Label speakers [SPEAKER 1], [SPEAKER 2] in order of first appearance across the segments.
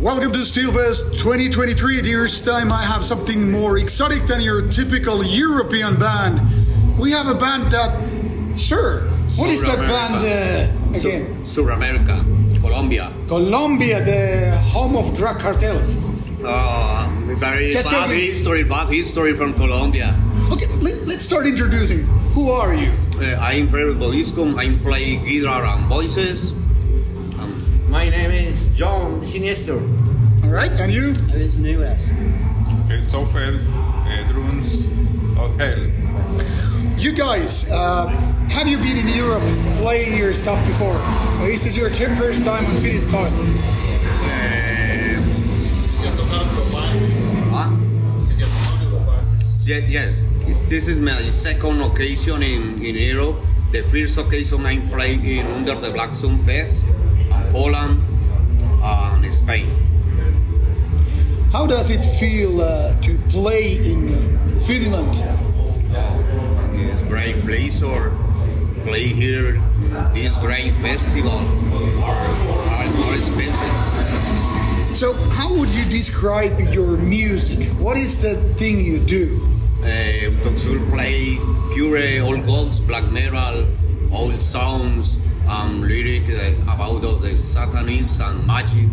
[SPEAKER 1] Welcome to Steelfest 2023. This time I have something more exotic than your typical European band. We have a band that, sure. What is
[SPEAKER 2] Sur
[SPEAKER 1] that
[SPEAKER 2] America.
[SPEAKER 1] band uh, again?
[SPEAKER 2] Sur, America, Colombia.
[SPEAKER 1] Colombia, the home of drug cartels.
[SPEAKER 2] Uh, very
[SPEAKER 1] Just
[SPEAKER 2] bad history, bad history from Colombia.
[SPEAKER 1] Okay, let, let's start introducing. Who are you?
[SPEAKER 2] Uh, I'm Frederick Boiscom. I'm play guitar and voices.
[SPEAKER 3] My name is John Siniestro.
[SPEAKER 1] All right, and you?
[SPEAKER 4] Luis Newes.
[SPEAKER 5] Christopher uh, drums of hell.
[SPEAKER 1] You guys, uh, have you been in Europe playing your stuff before? Or is this your first time on Finnish soil?
[SPEAKER 2] Huh? Yes, It's- this is my second occasion in, in Europe. The first occasion I played in Under the Black Sun Fest, in Poland, and Spain.
[SPEAKER 1] How does it feel uh, to play in Finland?
[SPEAKER 2] It's great place or play here this great festival are, are more expensive.
[SPEAKER 1] So, how would you describe your music? What is the thing you do?
[SPEAKER 2] Uh, play pure old gods, black metal, old songs, um, lyric about the satanics and magic.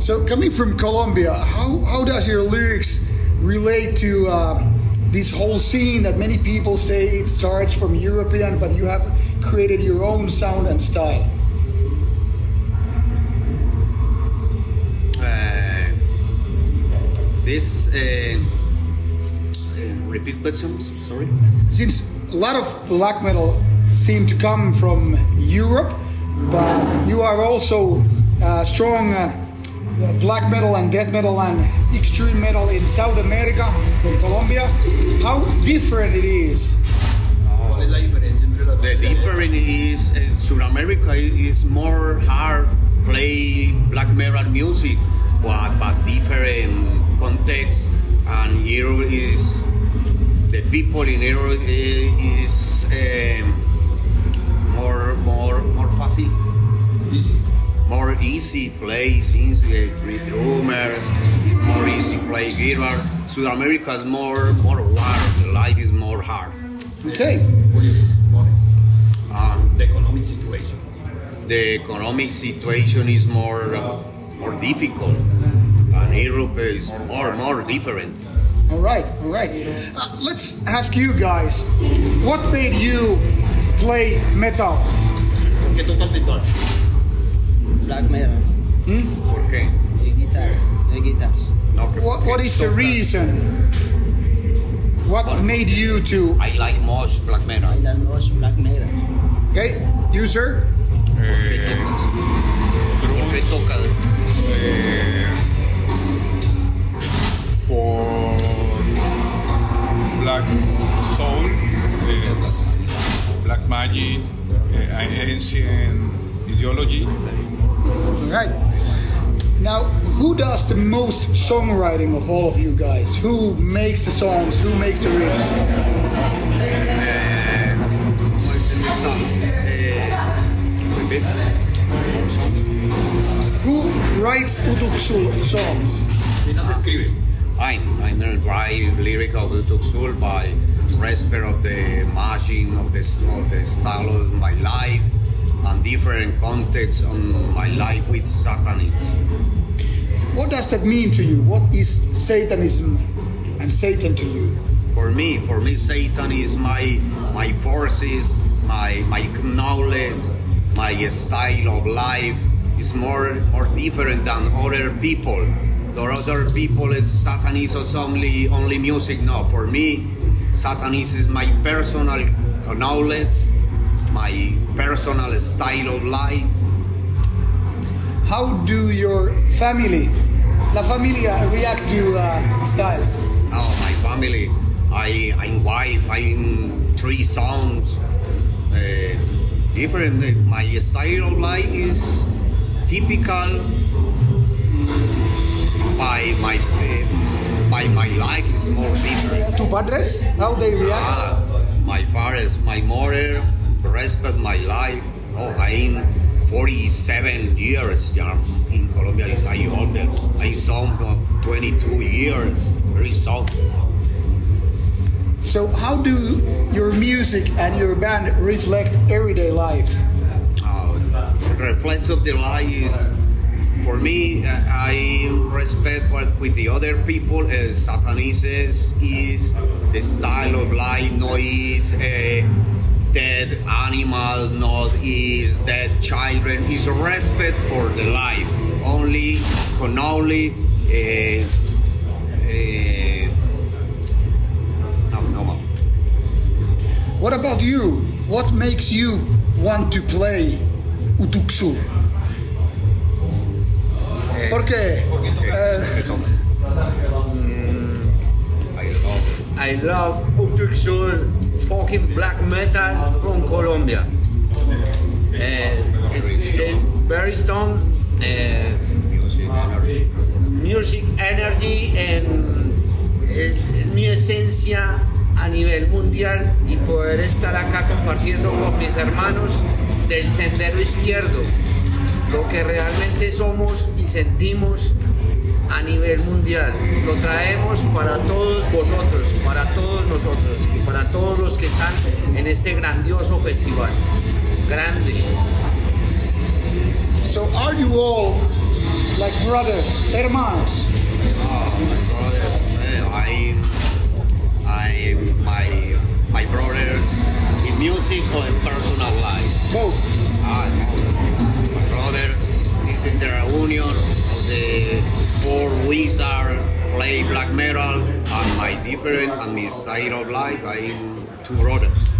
[SPEAKER 1] So, coming from Colombia, how, how does your lyrics relate to um, this whole scene that many people say it starts from European, but you have created your own sound and style?
[SPEAKER 2] Uh, this uh, uh, repeat questions. Sorry.
[SPEAKER 1] Since a lot of black metal seem to come from Europe, but you are also uh, strong uh, black metal and death metal and extreme metal in South America, from Colombia. How different it is.
[SPEAKER 2] The difference is uh, South America is more hard play black metal music, but, but different context. And Europe is the people in Europe is um, easy play since the three drummers. It's more easy play guitar. South America is more more hard. Life is more hard.
[SPEAKER 1] Okay.
[SPEAKER 2] Um,
[SPEAKER 6] the economic situation.
[SPEAKER 2] the economic situation is more uh, more difficult, and Europe is more more different.
[SPEAKER 1] All right, all right. Uh, let's ask you guys, what made you play metal?
[SPEAKER 6] ¿Qué total metal?
[SPEAKER 4] Black metal.
[SPEAKER 2] ¿Por qué?
[SPEAKER 4] The guitars. The guitars.
[SPEAKER 2] No, que-
[SPEAKER 1] What, what
[SPEAKER 2] que
[SPEAKER 1] is the
[SPEAKER 2] toca-
[SPEAKER 1] reason? What
[SPEAKER 2] What?
[SPEAKER 1] made you to?
[SPEAKER 2] I like most black metal.
[SPEAKER 4] I like most black metal.
[SPEAKER 1] Okay, you sir.
[SPEAKER 2] ¿Por qué tocas? ¿Por
[SPEAKER 5] for black soul, uh, black magic, uh, ancient ideology.
[SPEAKER 1] Right. Who does the most songwriting of all of you guys? Who makes the songs? Who makes the riffs?
[SPEAKER 2] ¿Cómo es en the.
[SPEAKER 1] Who writes Utuk-Xul songs?
[SPEAKER 6] ¿Quién las escribe?
[SPEAKER 2] I I know write lyric of the Utuk-Xul by respect of the margin of the of the style of my life and different context on my life with satanics.
[SPEAKER 1] What does that mean to you? What is Satanism and Satan to you?
[SPEAKER 2] For me, for me, Satan is my my forces, my my knowledge, my style of life is more more different than other people. The other people is Satanism is only only music. No, for me, Satanism is my personal knowledge, my personal style of life.
[SPEAKER 1] How do your family, la familia, react to uh, style?
[SPEAKER 2] Oh, my family. I, I'm wife. I'm three sons. Uh, different. My style of life is typical. By my uh, by my life is more different.
[SPEAKER 1] To padres, how they react?
[SPEAKER 2] Ah, my fathers, my mother respect my life. Oh, I'm 47 years in Colombia. Is I older. I for 22 years. Very song.
[SPEAKER 1] So, how do your music and your band reflect everyday life?
[SPEAKER 2] uh, reflects of the life is for me uh, i respect what with the other people uh, satanises is the style of life noise. uh, dead animal not is dead children is respect for the life only con only uh, uh, no, no more.
[SPEAKER 1] What about you? What makes you want to play Utuk-Xul? ¿Por qué? Eh,
[SPEAKER 2] I love
[SPEAKER 3] I love Utuk-Xul fucking black metal from Colombia. It's, it's very strong eh,
[SPEAKER 2] music energy.
[SPEAKER 3] es, es mi esencia a nivel mundial y poder estar acá compartiendo con mis hermanos del sendero izquierdo lo que realmente somos y sentimos a nivel mundial. Lo traemos para todos vosotros, para todos nosotros y para todos los que están en este grandioso festival. Grande.
[SPEAKER 1] so, are you all like brothers, hermanos?
[SPEAKER 2] Oh, my brothers, I, I, my, my brothers in music or in personal life.
[SPEAKER 1] Both.
[SPEAKER 2] Ah, no. My brothers, this is the reunion of the four wizards play black metal, and my different and my style of life. I'm two brothers.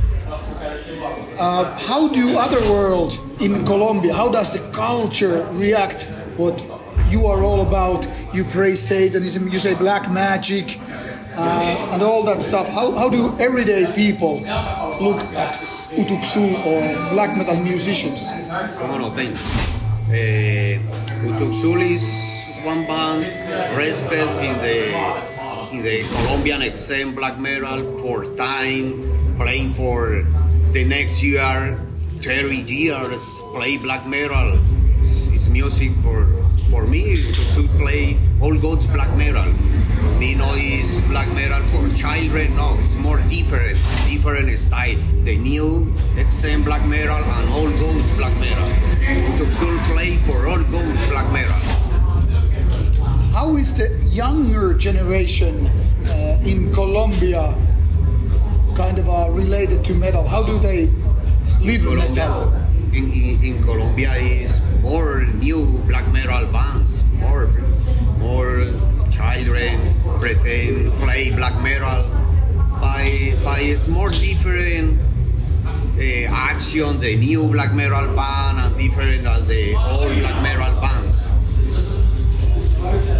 [SPEAKER 1] Uh, how do other world in Colombia, how does the culture react what you are all about? You praise Satanism, you say black magic, uh, and all that stuff. How, how do everyday people look at Utuk-Xul or black metal musicians?
[SPEAKER 2] ¿Cómo no ven? Eh, Utuk-Xul is one band respect in the in the Colombian XM black metal for time playing for the next year 30 years play black metal. It's, music for for me Utuk-Xul play all gods black metal. Me no is black metal for children no it's more different different style. The new XM black metal and old goes black metal. Utuk-Xul play for old goes black metal.
[SPEAKER 1] How is the younger generation uh, in Colombia kind of uh, related to metal? How do they live
[SPEAKER 2] Colombia
[SPEAKER 1] metal?
[SPEAKER 2] in, in, in Colombia is more new black metal bands more more children pretend play black metal by by it's more different uh, action the new black metal band and different than the old black metal bands It's-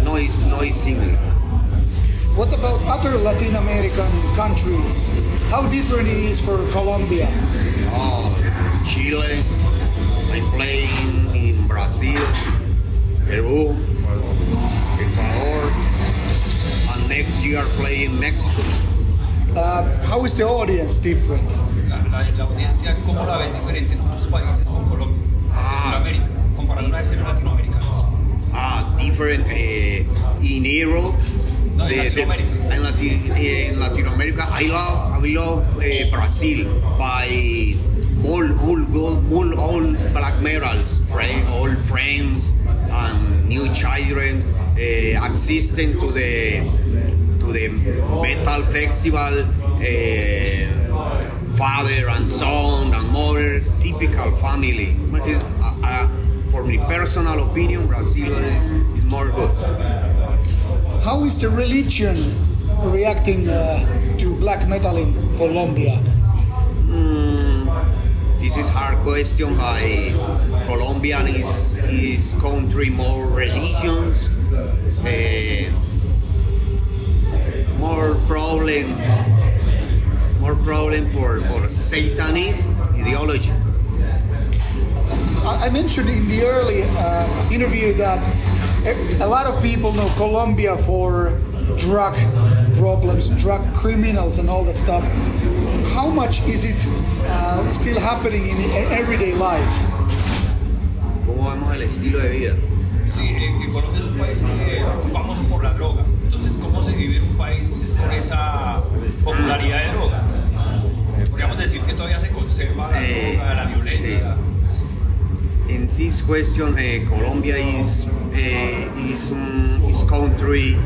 [SPEAKER 2] no it's no it's similar
[SPEAKER 1] What about other Latin American countries? How different it is for Colombia?
[SPEAKER 2] Oh, Chile. I'm playing in Brazil, Peru, Ecuador, and next year playing Mexico.
[SPEAKER 1] Uh, how is the audience different?
[SPEAKER 6] La, la, la audiencia, ¿cómo la ves diferente en otros países con Colombia?
[SPEAKER 2] Ah.
[SPEAKER 6] En Sudamérica, comparando a escena latinoamericana.
[SPEAKER 2] Ah, different uh, in Europe.
[SPEAKER 6] No, in Latin America.
[SPEAKER 2] in, Latin, in Latin America, I love, I love uh, Brazil by all, all good, all, all black metals, friend, all friends and new children uh, assisting to the the metal festival. Uh, father and son and mother, typical family. Uh, uh, for my personal opinion, Brazil is, is more good.
[SPEAKER 1] How is the religion reacting uh, to black metal in Colombia?
[SPEAKER 2] This is hard question by Colombian is is country more religions, uh, more problem, more problem for for Satanist ideology.
[SPEAKER 1] I I mentioned in the early uh, interview that a lot of people know Colombia for drug problems, drug criminals, and all that stuff. How much is it uh, still happening in everyday life?
[SPEAKER 2] estilo de vida.
[SPEAKER 6] Sí, eh, que Colombia es un país eh, famoso por la droga. ¿Cómo se vive en un país con esa popularidad de droga? Podríamos decir que todavía se conserva la
[SPEAKER 2] Eh,
[SPEAKER 6] droga, la violencia.
[SPEAKER 2] In this question, uh, Colombia is uh, is um, is country.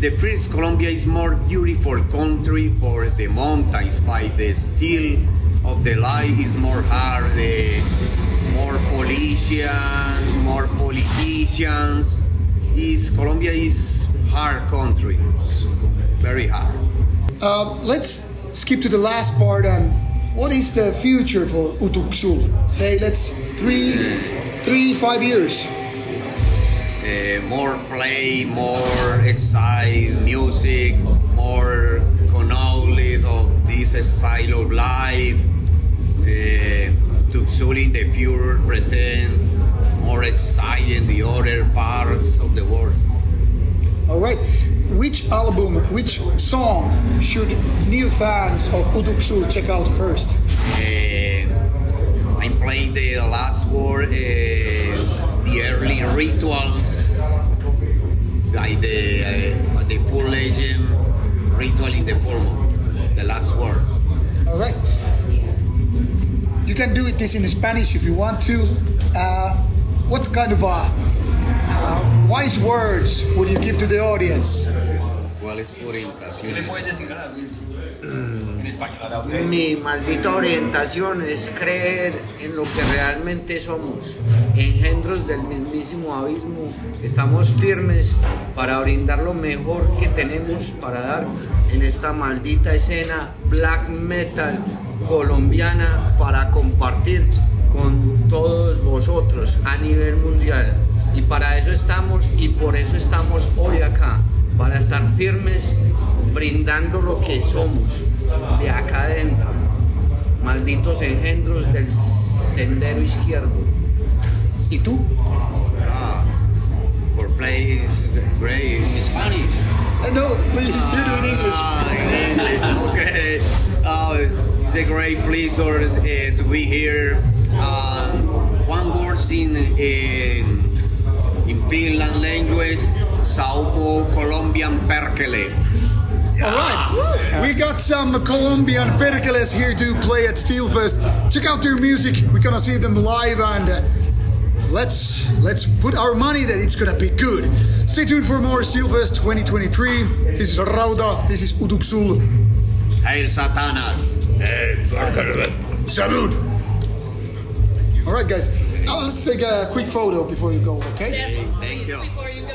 [SPEAKER 2] The first Colombia is more beautiful country for the mountains. By the steel of the life is more hard. The more politicians, more politicians. Is Colombia is hard country, very hard.
[SPEAKER 1] Uh, let's skip to the last part and what is the future for Utuk-Xul? Say let's three, three, five years.
[SPEAKER 2] uh, more play, more excite music, more knowledge of this style of life. Uh, to soon in the future pretend more exciting the other parts
[SPEAKER 1] Which album, which song should new fans of Utuk-Xul check out first?
[SPEAKER 2] Uh, I'm playing the last word, uh, the early rituals, like the uh, the full legend ritual in the form, the last word.
[SPEAKER 1] All right. You can do it this in Spanish if you want to. Uh, what kind of uh, wise words would you give to the audience?
[SPEAKER 2] ¿Cuál es tu
[SPEAKER 6] ¿Qué le puedes decir a la audiencia? En español, a la audiencia.
[SPEAKER 3] Mi maldita orientación es creer en lo que realmente somos, engendros del mismísimo abismo. Estamos firmes para brindar lo mejor que tenemos para dar en esta maldita escena black metal colombiana para compartir con todos vosotros a nivel mundial. Y para eso estamos y por eso estamos hoy acá, para estar firmes brindando lo que somos de acá adentro. Malditos engendros del sendero izquierdo. ¿Y tú?
[SPEAKER 2] Ah, for play is great in Spanish.
[SPEAKER 1] Uh, no, you do in English.
[SPEAKER 2] Ah, in English, okay. Uh, it's a great pleasure uh, to be here. Uh, one word in, in in Finland language, Saumo Colombian Perkele.
[SPEAKER 1] All right. We got some Colombian perkeles here to play at Steelfest. Check out their music. We're gonna see them live and uh, let's let's put our money that it's gonna be good. Stay tuned for more Steelfest 2023. This is Rauta. This is Utuk-Xul.
[SPEAKER 2] Hail Satanas.
[SPEAKER 1] Hey, Salud. All right, guys. Now let's take a quick photo before you go. Okay.
[SPEAKER 7] Yes,
[SPEAKER 2] Thank you.
[SPEAKER 7] before you go.